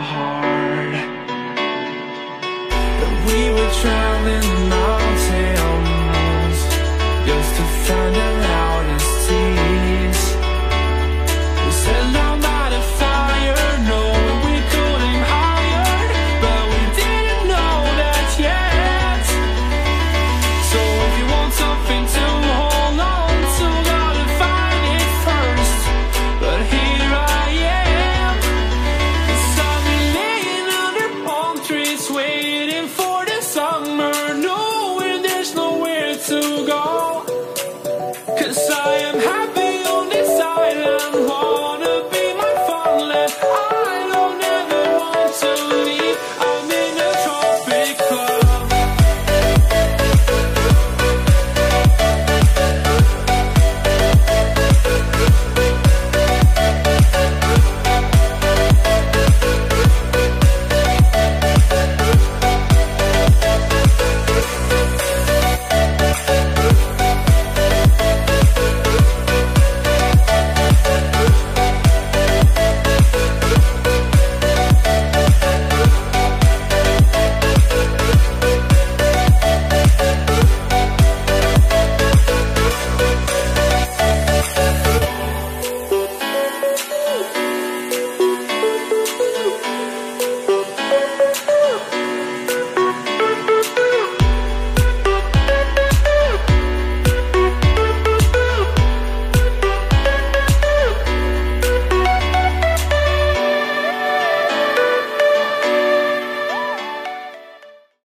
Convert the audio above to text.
hard But we were traveling soon.